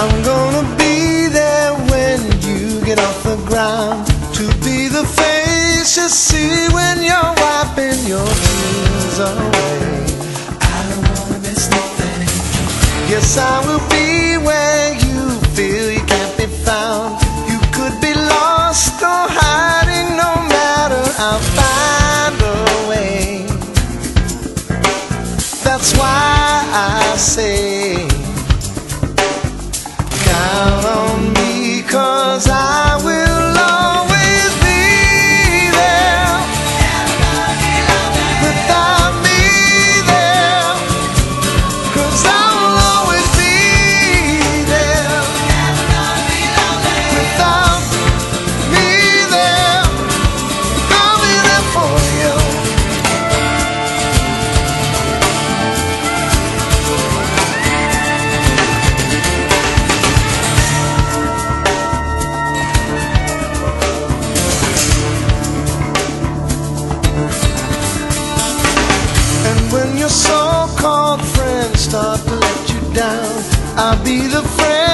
I'm gonna be there when you get off the ground. To be the face you see when you're wiping your tears away. I don't wanna miss nothing. Yes, I will be where you feel you can't be found. You could be lost or hiding no matter I'll find a way. That's why I say I'll be the friend